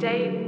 Day